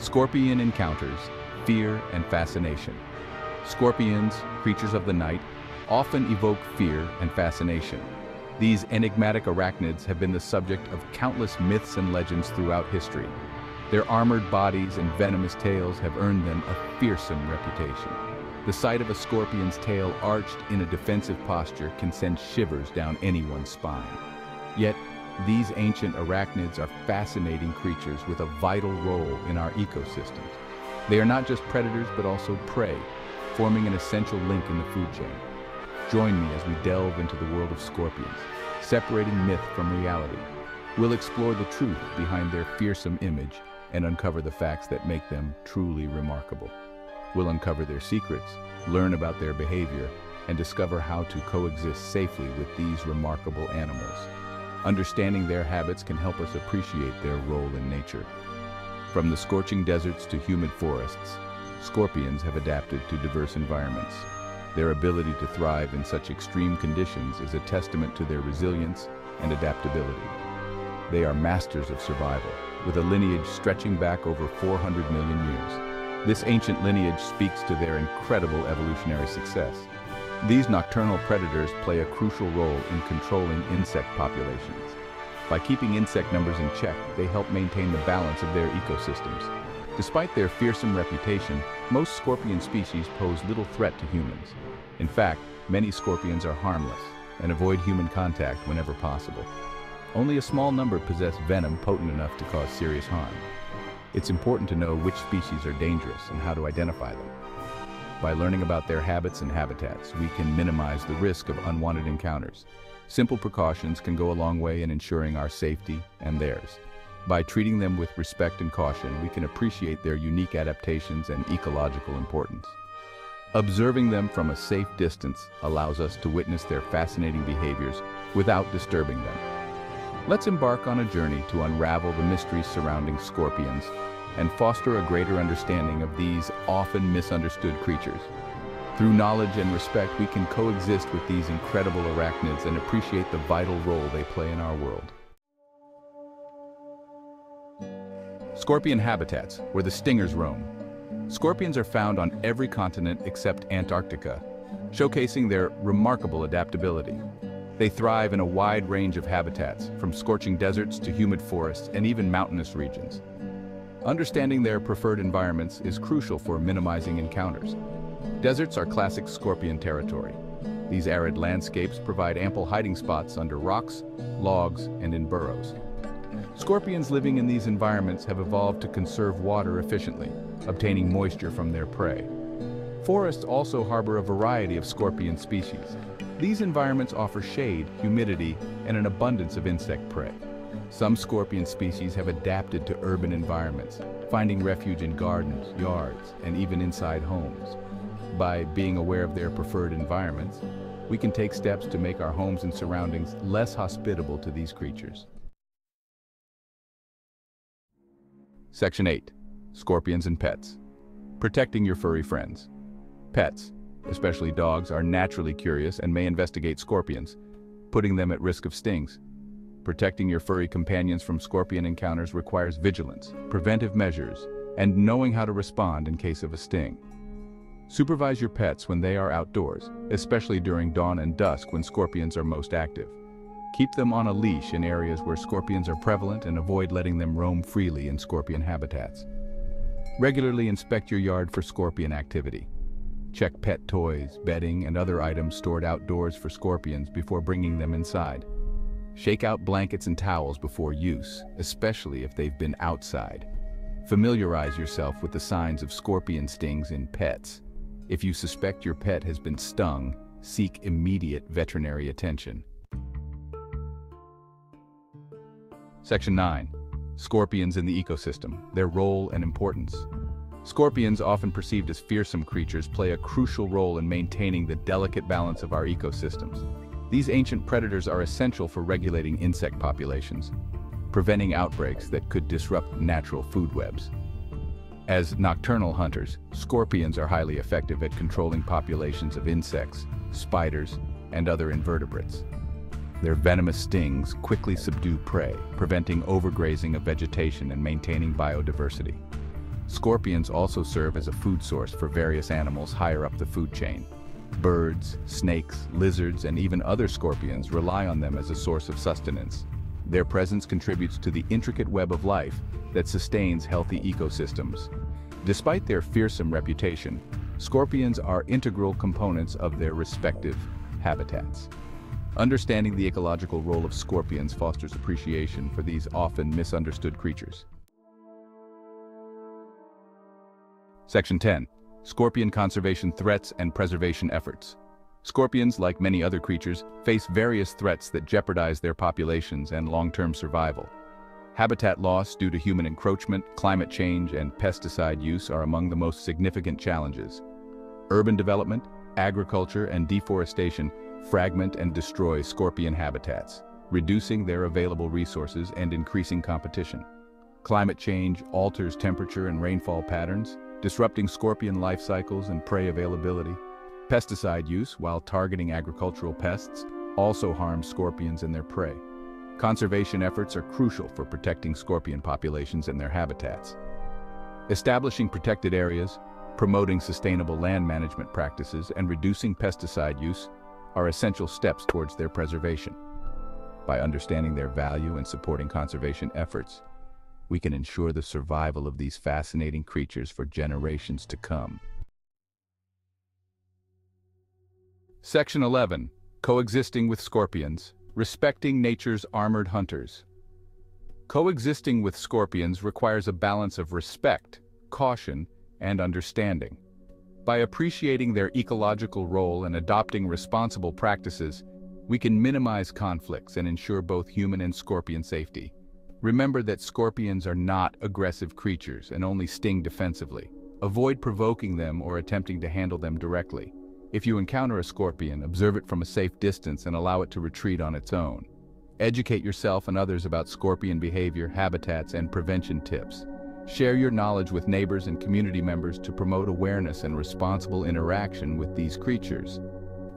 Scorpion encounters, fear and fascination. Scorpions, creatures of the night, often evoke fear and fascination. These enigmatic arachnids have been the subject of countless myths and legends throughout history. Their armored bodies and venomous tails have earned them a fearsome reputation. The sight of a scorpion's tail arched in a defensive posture can send shivers down anyone's spine. Yet, these ancient arachnids are fascinating creatures with a vital role in our ecosystems. They are not just predators but also prey, forming an essential link in the food chain. Join me as we delve into the world of scorpions, separating myth from reality. We'll explore the truth behind their fearsome image and uncover the facts that make them truly remarkable. We'll uncover their secrets, learn about their behavior, and discover how to coexist safely with these remarkable animals. Understanding their habits can help us appreciate their role in nature. From the scorching deserts to humid forests, scorpions have adapted to diverse environments. Their ability to thrive in such extreme conditions is a testament to their resilience and adaptability. They are masters of survival, with a lineage stretching back over 400 million years. This ancient lineage speaks to their incredible evolutionary success. These nocturnal predators play a crucial role in controlling insect populations. By keeping insect numbers in check, they help maintain the balance of their ecosystems. Despite their fearsome reputation, most scorpion species pose little threat to humans. In fact, many scorpions are harmless and avoid human contact whenever possible. Only a small number possess venom potent enough to cause serious harm. It's important to know which species are dangerous and how to identify them. By learning about their habits and habitats, we can minimize the risk of unwanted encounters. Simple precautions can go a long way in ensuring our safety and theirs. By treating them with respect and caution, we can appreciate their unique adaptations and ecological importance. Observing them from a safe distance allows us to witness their fascinating behaviors without disturbing them. Let's embark on a journey to unravel the mysteries surrounding scorpions and foster a greater understanding of these often misunderstood creatures. Through knowledge and respect, we can coexist with these incredible arachnids and appreciate the vital role they play in our world. Scorpion habitats, where the stingers roam. Scorpions are found on every continent except Antarctica, showcasing their remarkable adaptability. They thrive in a wide range of habitats, from scorching deserts to humid forests and even mountainous regions. Understanding their preferred environments is crucial for minimizing encounters. Deserts are classic scorpion territory. These arid landscapes provide ample hiding spots under rocks, logs, and in burrows. Scorpions living in these environments have evolved to conserve water efficiently, obtaining moisture from their prey. Forests also harbor a variety of scorpion species, these environments offer shade, humidity, and an abundance of insect prey. Some scorpion species have adapted to urban environments, finding refuge in gardens, yards, and even inside homes. By being aware of their preferred environments, we can take steps to make our homes and surroundings less hospitable to these creatures. Section 8. Scorpions and Pets. Protecting your furry friends. Pets, especially dogs, are naturally curious and may investigate scorpions, putting them at risk of stings. Protecting your furry companions from scorpion encounters requires vigilance, preventive measures, and knowing how to respond in case of a sting. Supervise your pets when they are outdoors, especially during dawn and dusk when scorpions are most active. Keep them on a leash in areas where scorpions are prevalent and avoid letting them roam freely in scorpion habitats. Regularly inspect your yard for scorpion activity. Check pet toys, bedding, and other items stored outdoors for scorpions before bringing them inside. Shake out blankets and towels before use, especially if they've been outside. Familiarize yourself with the signs of scorpion stings in pets. If you suspect your pet has been stung, seek immediate veterinary attention. Section 9. Scorpions in the ecosystem, their role and importance. Scorpions, often perceived as fearsome creatures, play a crucial role in maintaining the delicate balance of our ecosystems. These ancient predators are essential for regulating insect populations, preventing outbreaks that could disrupt natural food webs. As nocturnal hunters, scorpions are highly effective at controlling populations of insects, spiders, and other invertebrates. Their venomous stings quickly subdue prey, preventing overgrazing of vegetation and maintaining biodiversity. Scorpions also serve as a food source for various animals higher up the food chain. Birds, snakes, lizards, and even other scorpions rely on them as a source of sustenance. Their presence contributes to the intricate web of life that sustains healthy ecosystems. Despite their fearsome reputation, scorpions are integral components of their respective habitats. Understanding the ecological role of scorpions fosters appreciation for these often misunderstood creatures. Section 10. Scorpion Conservation Threats and Preservation Efforts. Scorpions, like many other creatures, face various threats that jeopardize their populations and long-term survival. Habitat loss due to human encroachment, climate change, and pesticide use are among the most significant challenges. Urban development, agriculture, and deforestation fragment and destroy scorpion habitats, reducing their available resources and increasing competition. Climate change alters temperature and rainfall patterns, disrupting scorpion life cycles and prey availability. Pesticide use, while targeting agricultural pests, also harms scorpions and their prey. Conservation efforts are crucial for protecting scorpion populations and their habitats. Establishing protected areas, promoting sustainable land management practices, and reducing pesticide use are essential steps towards their preservation. By understanding their value and supporting conservation efforts, we can ensure the survival of these fascinating creatures for generations to come. Section 11. Coexisting with Scorpions. Respecting Nature's Armored Hunters. Coexisting with scorpions requires a balance of respect, caution, and understanding. By appreciating their ecological role and adopting responsible practices, we can minimize conflicts and ensure both human and scorpion safety. Remember that scorpions are not aggressive creatures and only sting defensively. Avoid provoking them or attempting to handle them directly. If you encounter a scorpion, observe it from a safe distance and allow it to retreat on its own. Educate yourself and others about scorpion behavior, habitats, and prevention tips. Share your knowledge with neighbors and community members to promote awareness and responsible interaction with these creatures.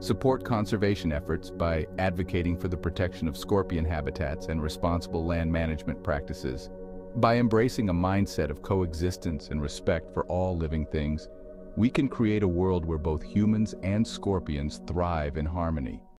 Support conservation efforts by advocating for the protection of scorpion habitats and responsible land management practices. By embracing a mindset of coexistence and respect for all living things, we can create a world where both humans and scorpions thrive in harmony.